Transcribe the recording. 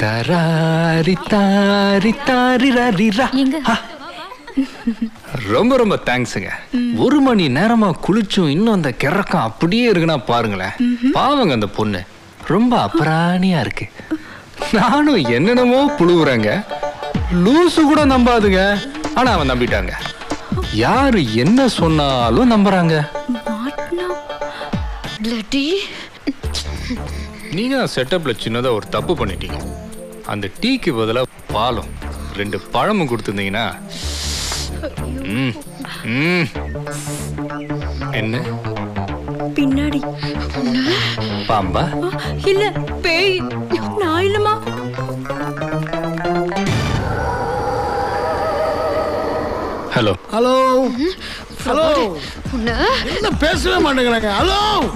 தராரி தாரி தாரி ரரிரா. ரொம்ப ரொம்ப தேங்க்ஸுங்க ஒரு மணி நேரமா குளிச்சும் இன்னும் அந்த கிறக்கம் அப்படியே இருக்குன்னா பாருங்களேன். பாவங்க அந்த பொண்ணு. ரொம்ப அபராணியா இருக்கு. நானும் என்னென்னமோ புழுவுறேங்க. லூசு கூட நம்பாதுங்க. ஆனா அவன் நம்பிட்டாங்க. யாரு என்ன சொன்னாலும் நம்புறாங்க. நீங்க செட்டப்ல சின்னதா ஒரு தப்பு பண்ணிட்டீங்க. அந்த டீக்கு பதிலா பாலும் ரெண்டு பழமும் கொடுத்துருந்தீங்கன்னா. ம், ம். என்ன? பின்னாடி. பாம்பா? இல்ல பேய். நான் இல்லம்மா. ஹலோ. ஹலோ. ஹலோ. என்ன பேசவே மாட்டேங்கிறாங்க? ஹலோ.